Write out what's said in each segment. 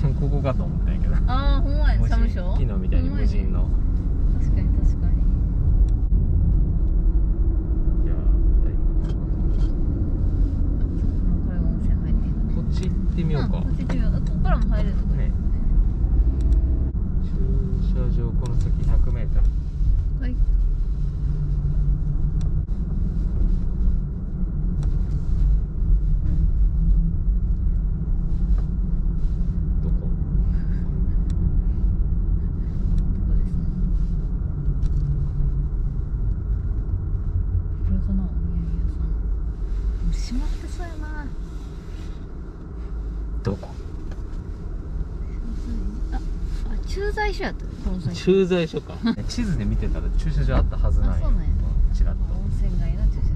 瞬ここかと思ったんやけど。ああほんまや昨日みたいに無人の。確かに確かに。じゃあこれが温泉入っこっち行ってみようか、んこっち行ってみよう。あここからも入れるとこ。ね。駐車場この先 100m はいどこどこですこれかなお土産屋さんもう閉まってそうやなどこああ駐在所やった？この先駐在所か。地図で見てたら駐車場あったはずなんや。あそうなんや。んちらっと、温泉街の駐車場。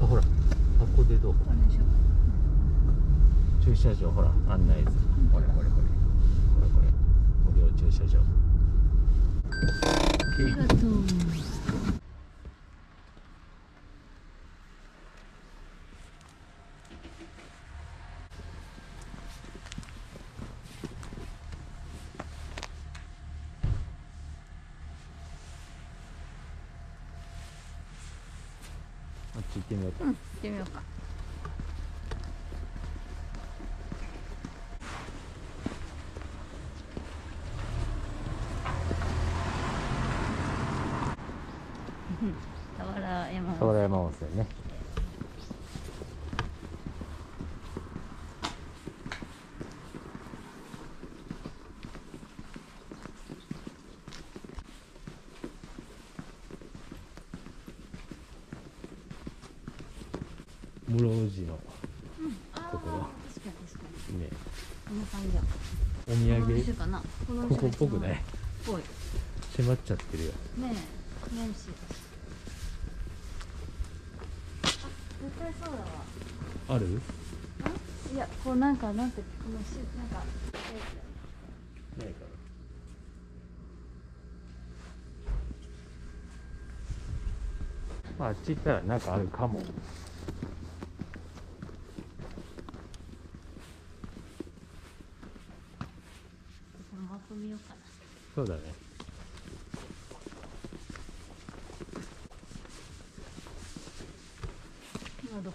うん、あほら箱でどう？これでしょ駐車場ほら案内図。これこれこれ。これこれ。無料駐車場。ありがとうあっち行ってみようか、うん行ってみようかうん俵山俵山温泉ね。室生寺のころ確かに確かに。ね。こんな感じや。お土産？このこっぽくない？ぽい。っちゃってるよ。ねえクレンシーだしあ絶対そうだわある？いやこうなんかなんてこのしなんかないかまああっち行ったらなんかあるかも見ようかなそうだね今ど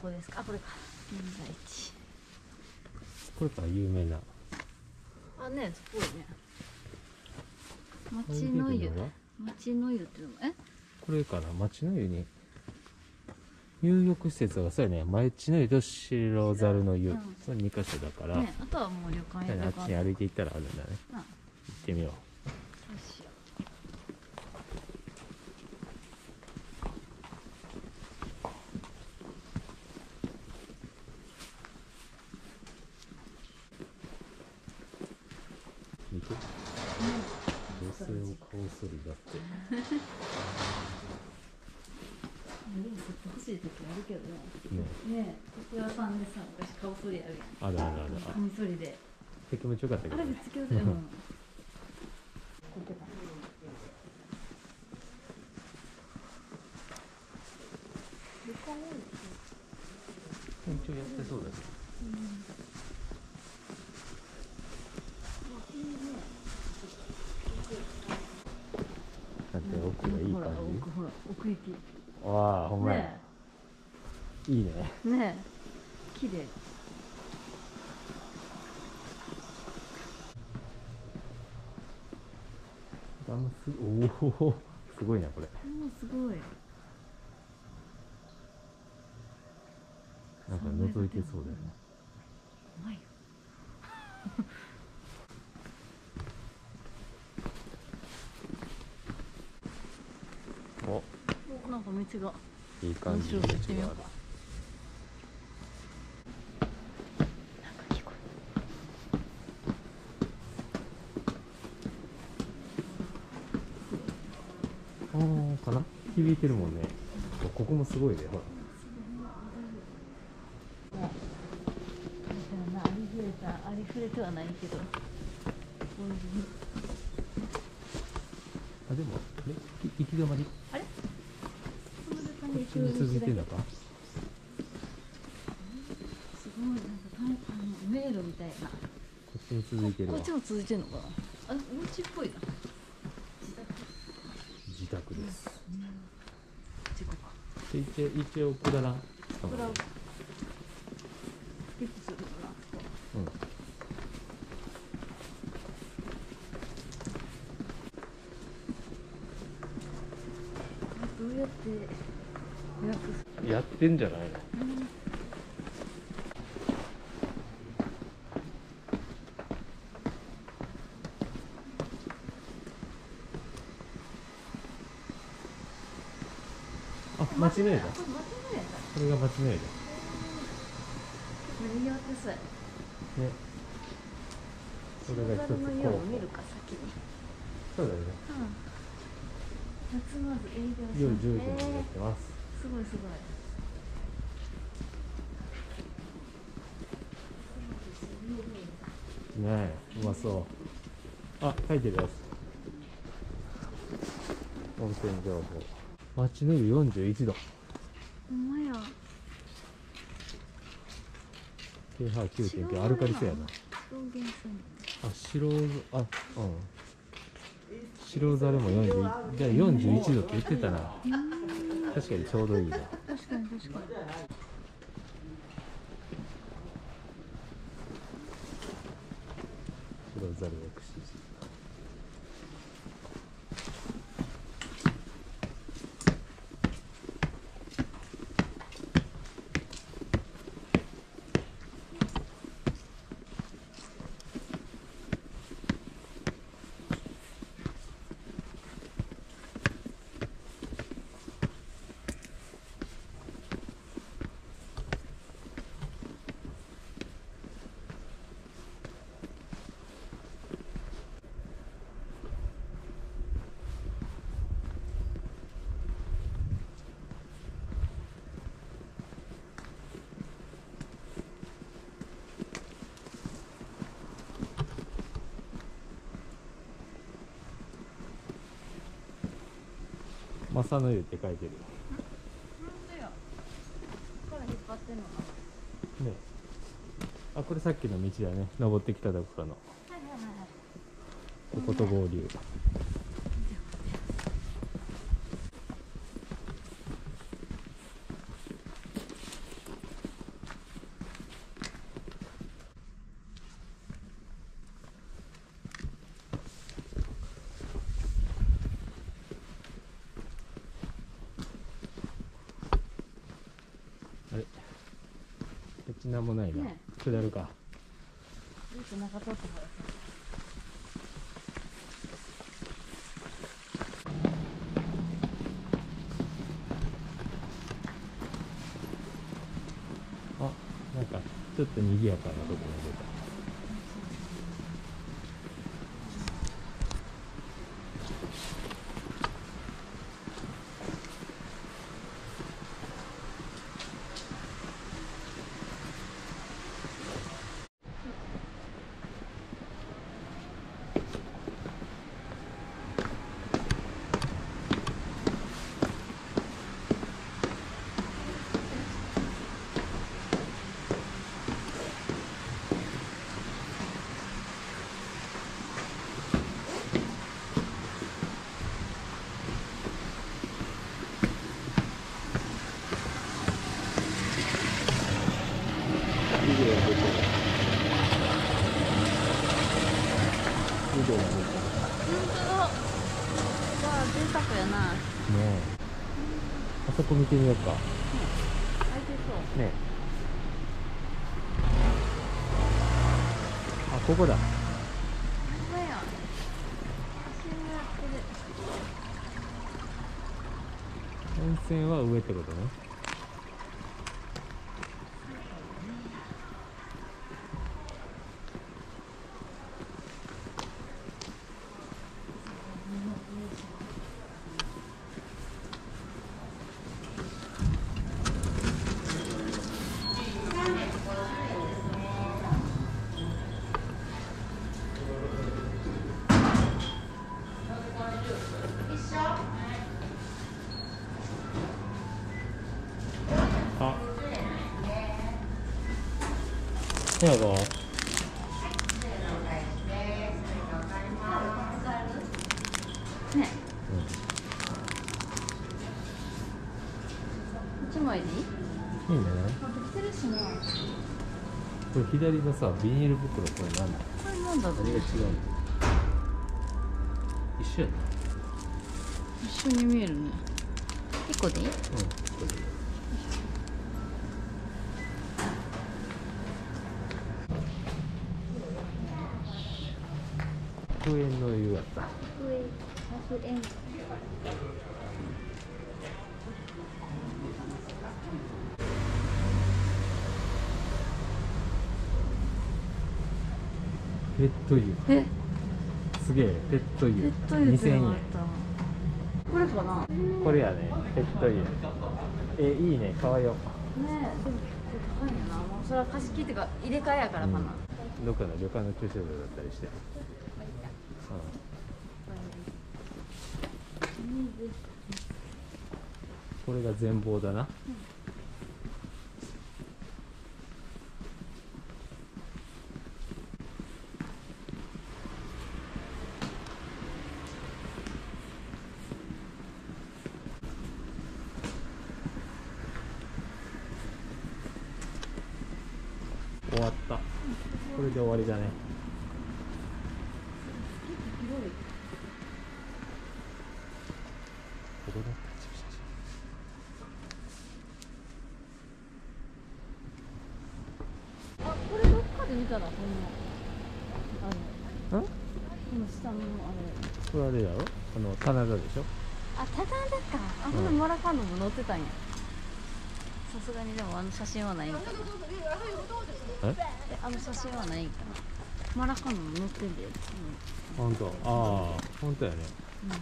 これ。か現在地これから有名な。あねすごいね。町の湯。町の湯っていうの？え？これから町の湯に。入浴施設がそうやね。町の湯と白猿の湯、うん。その2箇所だから、ねあとはもう旅館や旅あっち館に歩いて行ったらあるんだね。うん。行ってみようしよ見て女性を顔するだってうでも撮ってほしい時あるけどね。ねねえ床屋さんでさ昔顔剃りあるやん。あるあるある。あカミソリで。手気持ちよかったけあれどねめっちゃ気持ちいいうん。こうやってた一応やってそうだけど。だって奥がいいほら感奥ほら奥行き。じわあほんまや、ねいいね。えねえ。綺麗。あのすおおすごいなこれ。もうすごい。なんか覗いてそうだよね。うまいよ。お。おなんか道が。いい感じ面白い行ってみようか道がなんあるあーかな？響いてるもんね。ここもすごいね。ほら。ありふれたありふれてはないけど。あでもあれい行き止まり？あれ？この旅館にこっちに続いてんのか？すごいなんかたあの迷路みたいな。こっちに続いてるわ。こっちも続いてんのかな？あお家っぽいなかで一応一応下らん。これはスキップするのかな。うん。どうやってやってんじゃないのあ、町の絵だ。これ間違えこれが町の絵だ。た何やってそうやね。それが一つのよこう見るか先にそうだよね。うん夏まず営業し夜ます10時にやっえてます。ーすごいすごいねえ、うまそう。あ、書いてるやつ。温泉情報。町の湯41度。ほんまや pH9.9 アルカリ性やな。あ、白、あ、うん。白ザルも41、じゃあ41度って言ってたな。確かにちょうどいいな。確かに確かに白ザルを駆使して。正の湯って書いてるねあ、これさっきの道だね。登ってきたところの。はいはいはいはいここと合流。あれこっちなんもないな。ね下るか。ずっと中通ってほらあ、なんかちょっと賑やかなところが出た。ビデオが出てる。ビデオが出て本当だわあ贅沢やなる。ねえ。あそこ見てみようか。空いてそうねえ。あ、ここだ。温泉は上ってことね。やろね。一枚でいいいいね。できてるしなこれ左のさビニール袋これ何だ？これなんだろう何が違うの？一緒やな一緒に見えるね。一個でいい？うんこれ100円の湯やった100円ペット湯。え？すげえペット湯。ペット湯って2000のがあっ円たこれかな？ねこれやねペット湯。えいいねかわい。いよえでも結構高いな。もうそれは貸し切りってか入れ替えやからかな、どっかの旅館の駐車場だったりして、これが全貌だな、終わったこれで終わりだねここだった駐車あこれどっかで見たらこんなあ場ん？れこの下のあれ。これあれやろ？あの棚田でしょ？あただだか。あこのマラカンドも載ってたんや。さすがにでもあの写真はないんかな。え？えあの写真はないんかな。マラカンドも載ってんで、本当ああ本当やね。写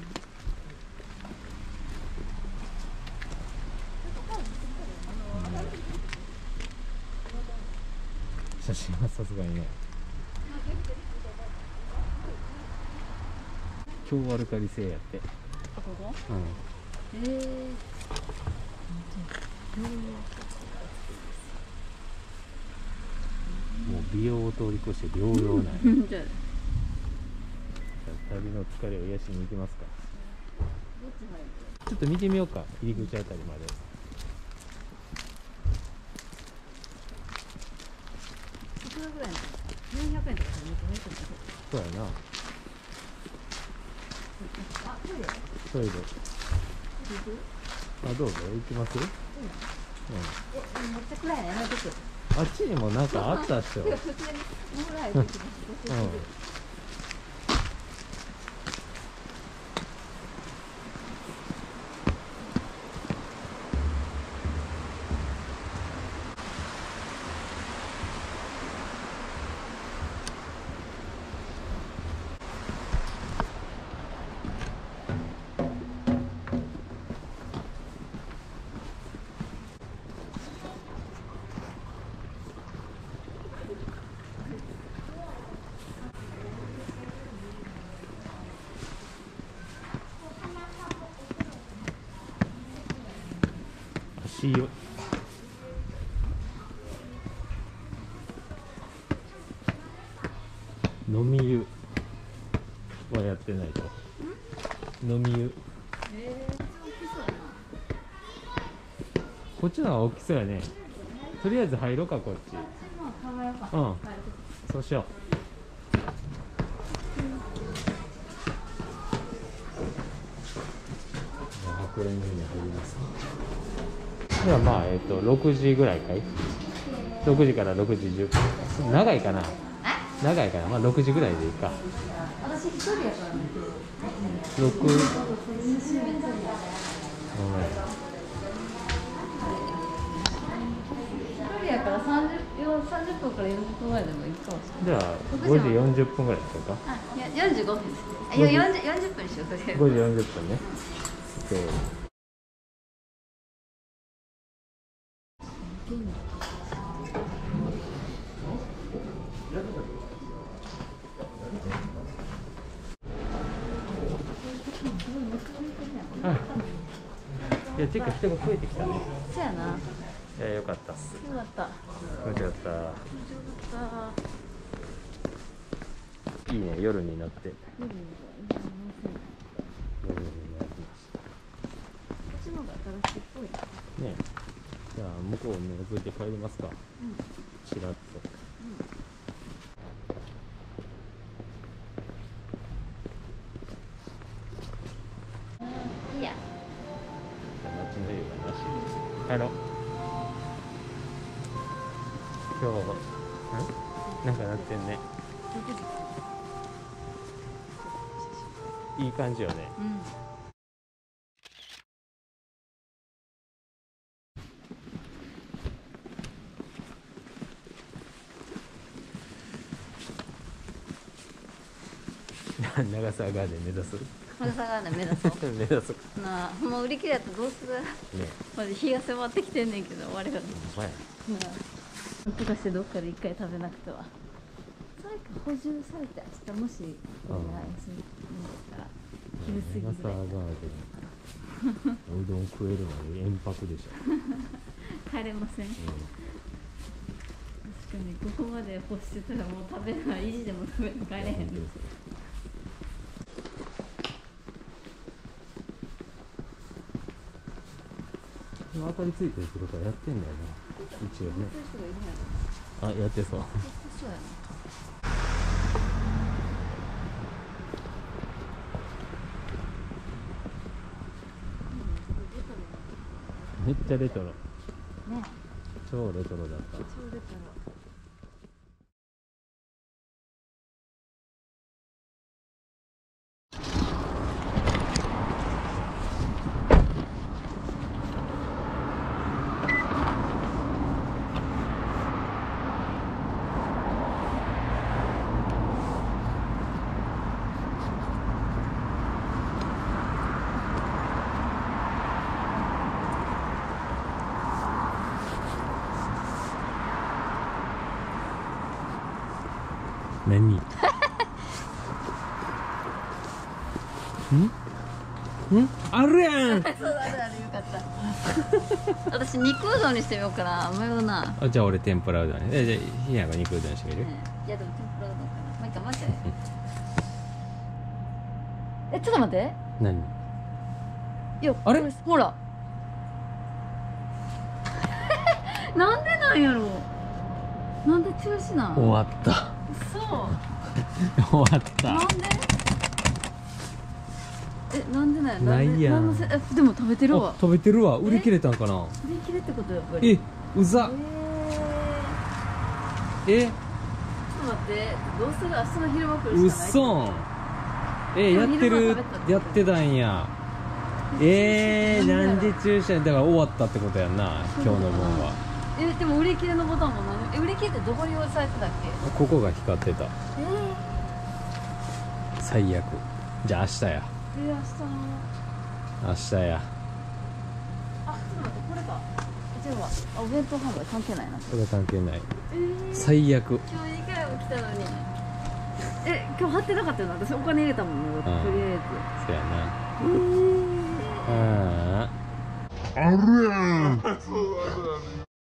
真はさすがにね。強アルカリ性やって。あここ？うん。ええもう美容を通り越して療養なん じゃあ旅の疲れを癒しに行きますか。ちょっと見てみようか。入り口あたりまでいくらぐらいなの400円とかで見てそうやな。あトイレ。それであどうぞ。行きます？うん。えめっちゃ暗いねあっちにもなんかあったっしょ。いや普通におもろいときですうん足湯飲み湯はやってないと。飲み湯。えー、こっちの方が大きそうやね。とりあえず入ろうかこっち。うん。そうしよう。100円目に入ります。ではまあえっ、と6時ぐらいかい？6時から6時10分長いかな？長いかな？まあ6時ぐらいでいいか。私一人やからね6ごめん一人やから三十よ三十分から四十分ぐらいでもいいかもしれない。じゃあ5時40分ぐらいでしょうか。あいや四十五分です。あいや四十四十分にしようとりあえず5時40分ね。OK や、ていうか人が増えてきたね。そうやな。いやよかったっす。よかった。よよかった。かったいいね夜になって。夜に夜になりましこっちの方が新しいっぽい。たねじゃあ向こうに覗いて帰りますか。うん。ちらっと。うん感じよね。うん。長沢ガーデン目指す長さがね目指そう目指すなあもう売り切れやったらどうする？ね。まじ日が迫ってきてんねんけど我々。なお前あなん。とかしてどっかで一回食べなくては。それか補充されて明日もしこれが休み昼過ぎぐらい長沢ガーデンおうどん食えるのに遠泊でしょ、帰れません？確かにここまで干してたらもう食べない。意地でも食べ帰れへん。りついてるってことはやってんだよな。一応ね。あやってそうそうやなめっちゃレトロ。ね。超レトロだった。超レトロ何んんあるやんそうだあるあるよかった私肉うどんにしてみようかな。迷うな、あじゃあ俺天ぷらうどんねえじゃあひなが肉うどんにしてみる、ねいやでも天ぷらうどんかな。まあいいか待ってえちょっと待って。何？いやあれ？こほら。なんでなんやろ。なんで中止なん？終わった。そう 終わった。なんで？えなんでなんやないやん。んででも食べてるわ。あ食べてるわ。売り切れたんかな？売り切れってことやっぱり。えうざ。えー。え？ちょっと待って。どうする？明日の昼間来るしかないそん。えやってるやってたんや。えー、なんで注射？だから終わったってことやんな今日の分は。えでも売り切れのボタンも何？え売り切れってどこに押されてたっけ？ここが光ってた。え最悪。じゃあ明日や明日の明日や。あちょっと待ってこれか。え違うわあお弁当販売関係ないな。それ関係ない。えー、最悪。今日2回も来たのに。え今日貼ってなかったよな。私お金入れたもんね。とりあえそうやずえー。なああ